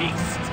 beast.